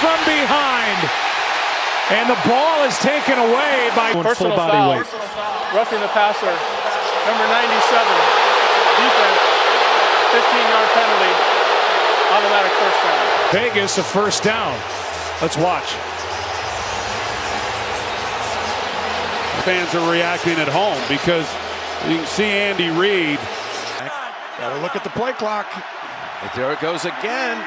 from behind. And the ball is taken away by Personal full body foul. weight. Roughing the passer. Number 97. Defense. 15-yard penalty. Automatic first down. Vegas a first down. Let's watch. Fans are reacting at home because you can see Andy Reid. Gotta look at the play clock. And there it goes again.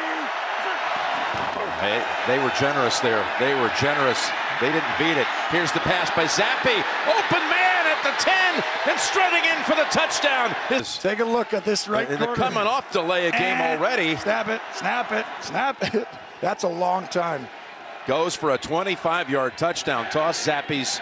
Hey, they were generous there. They were generous. They didn't beat it. Here's the pass by Zappe. Open man at the 10 and strutting in for the touchdown. Take a look at this right and they're coming off delay a game Eh, already. Snap it, snap it, snap it. That's a long time. Goes for a 25-yard touchdown toss. Zappe's,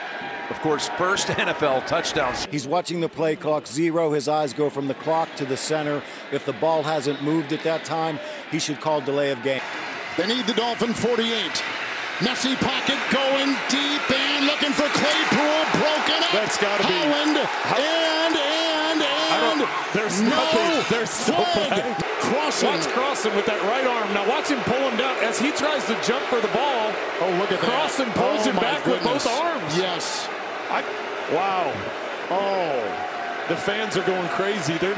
of course, first NFL touchdown. He's watching the play clock zero. His eyes go from the clock to the center. If the ball hasn't moved at that time, he should call delay of game. They need the Dolphin 48. Messy pocket going deep and looking for Claypool. Broken up. That's gotta be- Holland. And, and, and. there's no nothing- there's so flag. Crossing. Watch Crossen with that right arm. Now watch him pull him down as he tries to jump for the ball. Oh, look at that. Crossen pulls Oh, him back with both arms. Yes. I, Wow. Oh. The fans are going crazy. They're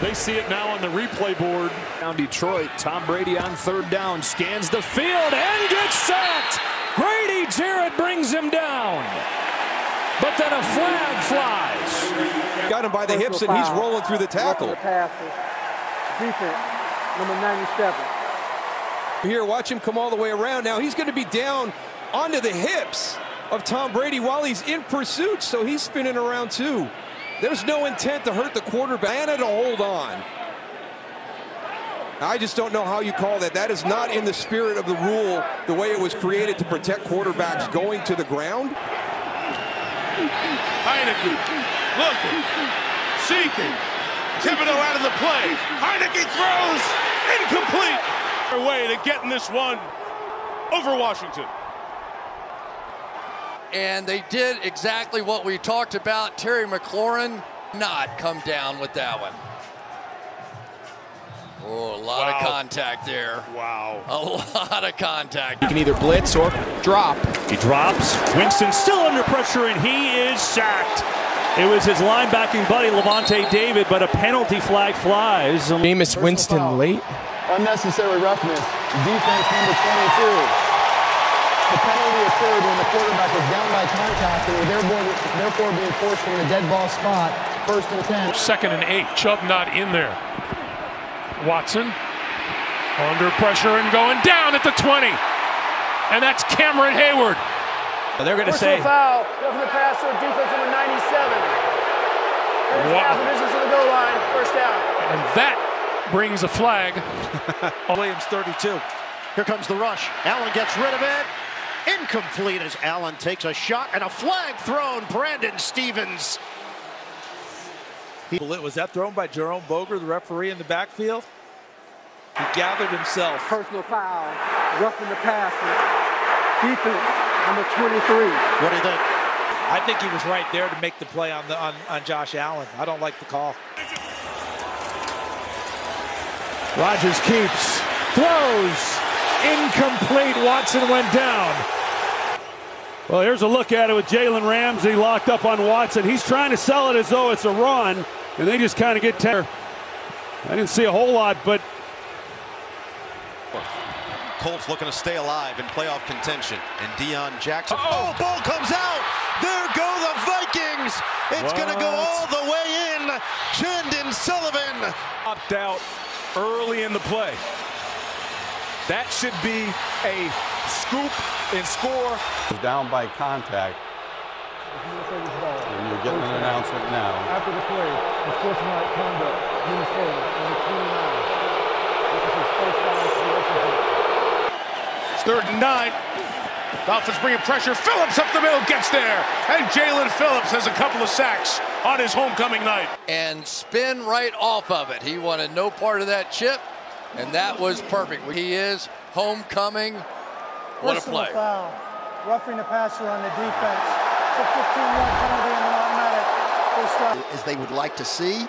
they see it now on the replay board. Down Detroit. Tom Brady on third down. Scans the field and gets sacked. Grady Jarrett brings him down. But then a flag flies. Got him by the hips and he's rolling through the tackle. Defense. Number 97. Here, watch him come all the way around. Now he's going to be down onto the hips of Tom Brady while he's in pursuit, so he's spinning around too. There's no intent to hurt the quarterback and to hold on. I just don't know how you call that. That is not in the spirit of the rule, the way it was created to protect quarterbacks going to the ground. Heinicke looking, seeking. Thibodeaux out of the play. Heinicke throws incomplete. Way to getting this one over Washington. And they did exactly what we talked about. Terry McLaurin not come down with that one. Oh, a lot of contact there. Wow. A lot of contact. You can either blitz or drop. He drops. Winston still under pressure, and he is sacked. It was his linebacking buddy, Lavonte David, but a penalty flag flies. Jameis Winston late. Unnecessary roughness. Defense number 22. The penalty occurred when the quarterback was down by contact and was therefore, therefore being forced from the dead ball spot. First and 10. Second and eight. Chubb not in there. Watson under pressure and going down at the 20. And that's Cameron Heyward. They're going to say, foul. Roughing the passer. Defense number 97. Wow. Half the distance to the goal line. First down. And that brings a flag. Williams 32. Here comes the rush. Allen gets rid of it. Incomplete as Allen takes a shot and a flag thrown. Brandon Stephens. Was that thrown by Jerome Boger, the referee in the backfield? He gathered himself. Personal foul. Roughing the passer. Defense number 23. What do you think? I think he was right there to make the play on the on, on Josh Allen. I don't like the call. Rodgers keeps, throws, incomplete. Watson went down. Well, here's a look at it with Jalen Ramsey locked up on Watson. He's trying to sell it as though it's a run, and they just kind of get ten. I didn't see a whole lot, but Colts looking to stay alive in playoff contention. And Deon Jackson. Oh, ball comes out. There go the Vikings. It's going to go all the way in. Chandon Sullivan. Opt out early in the play. That should be a scoop and score. Down by contact. And you're getting an announcement now. After the play, unsportsmanlike conduct, Minnesota, number 29. This is his first foul It's third and nine. Dolphins bringing pressure. Phillips up the middle gets there. And Jaelan Phillips has a couple of sacks on his homecoming night. And spin right off of it. He wanted no part of that chip, and that was perfect. He is homecoming. What a play. foul. Roughing the passer on the defense. It's a 15-yard penalty and an automatic first. As they would like to see.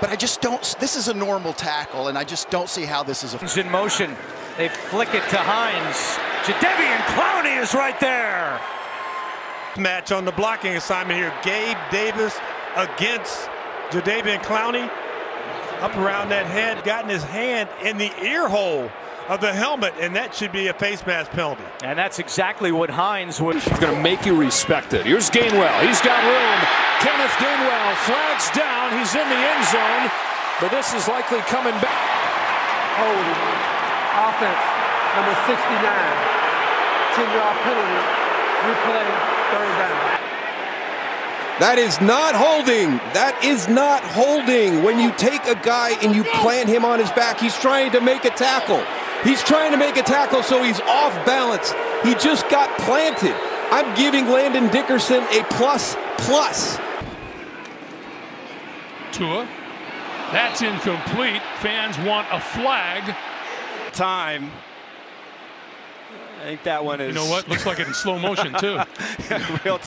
But I just don't. This is a normal tackle, and I just don't see how this is a. in motion. They flick it to Hines. Jadeveon Clowney is right there. Match on the blocking assignment here. Gabe Davis against Jadeveon Clowney. Up around that head, gotten his hand in the ear hole of the helmet, and that should be a face mask penalty. And that's exactly what Hines would. He's going to make you respect it. Here's Gainwell. He's got room. Kenneth Gainwell flags down. He's in the end zone, but this is likely coming back. Holding. Offense, number 69. 10-yard penalty. Replay, third down. That is not holding. That is not holding. When you take a guy and you plant him on his back, he's trying to make a tackle. He's trying to make a tackle, so he's off balance. He just got planted. I'm giving Landon Dickerson a plus plus. Tua. That's incomplete. Fans want a flag. Time. I think that one is. You know what? Looks like it in slow motion, too. Real